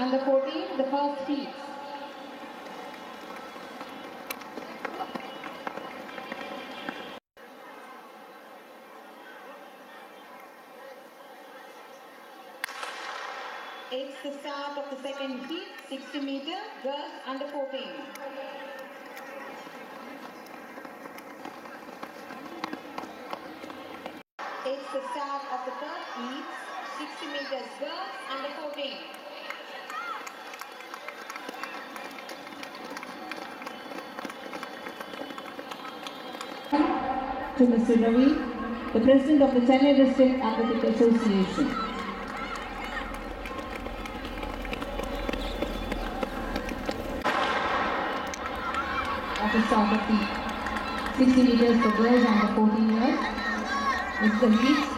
under 14, the first heat. It's the start of the second heat, 60 meter girls under 14. It's the start of the third heat, 60 meters girls under 14. To Mr. Ravi, the President of the Chennai District Athletic Association. At the start of the 60 meters for girls under 14 years, the leads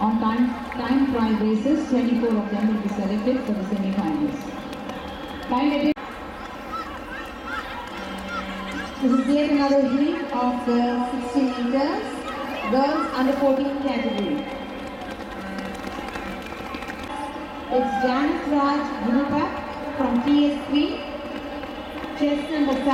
on time, time trial basis, 24 of them will be selected for the semi-finals. This is yet another heat of the 60 meters girls under 14 category. It's Janet Raj from TS3, chest number 7.